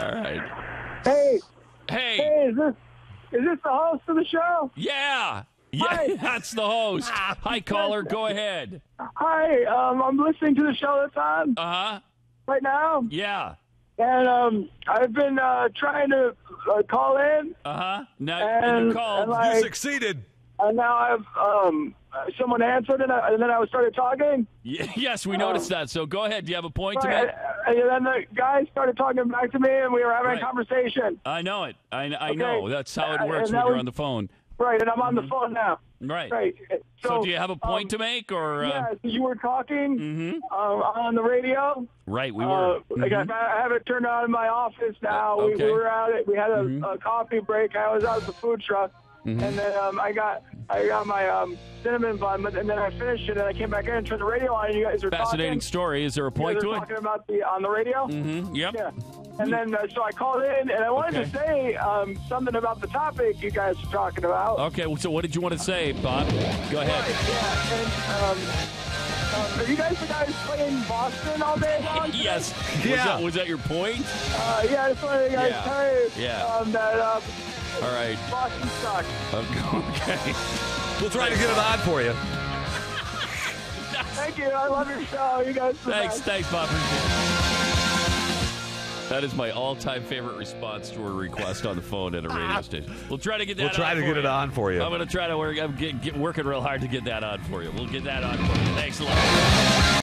All right. Hey, Hey. hey, is this is this the host of the show? Yeah. Yeah, Hi. that's the host. Hi, caller. Go ahead. Hi, um, I'm listening to the show that's on Uh huh. right now, Yeah. and um, I've been uh, trying to uh, call in, Uh huh. Now And- you called. and like- You succeeded. And now I've um, uh, someone answered, and, I, and then I started talking. Yes, we noticed that. So go ahead. Do you have a point to Right, make? and, then the guy started talking back to me, and we were having Right. a conversation. I know it. I, I Okay. know. That's how it Uh, works and when you're was- on the phone. Right, and I'm on the phone now. Right. Right. So, do you have a point um, to make, or? Uh, Yeah, so you were talking Mhm. uh, on the radio. Right. We Uh, were. I, got, Mhm. I have it turned on in my office now. Uh, we, okay. we were out. We had a, Mhm. a coffee break. I was out at the food truck, Mhm. and then um, I got I got my um, cinnamon bun, but- and then I finished it, and I came back in and turned the radio on, and you guys were Fascinating talking. story. Is there a point to it? talking about the on the radio. Mm-hmm. Yep. Yeah. And then uh, so I called in, and I wanted to say um, something about the topic you guys are talking about. Okay. well, So what did you want to say, Bob? Go ahead. Right, yeah, and um, are you guys the guys playing Boston all day long? today? Yes. Was Yeah. that, was that your point? Uh, yeah, I just wanted to guys Yeah. tell you Yeah. um, that um, All right. Boston sucks. Okay. We'll try to get it on for you. Thank you. I love your show. You guys. are the Thanks, best. thanks, Bob. That is my all-time favorite response to a request on the phone at a radio ah. station. We'll try to get that. We'll try to get it on for you. I'm going to try to work. I'm get, get, working real hard to get that on for you. We'll get that on for you. Thanks a lot.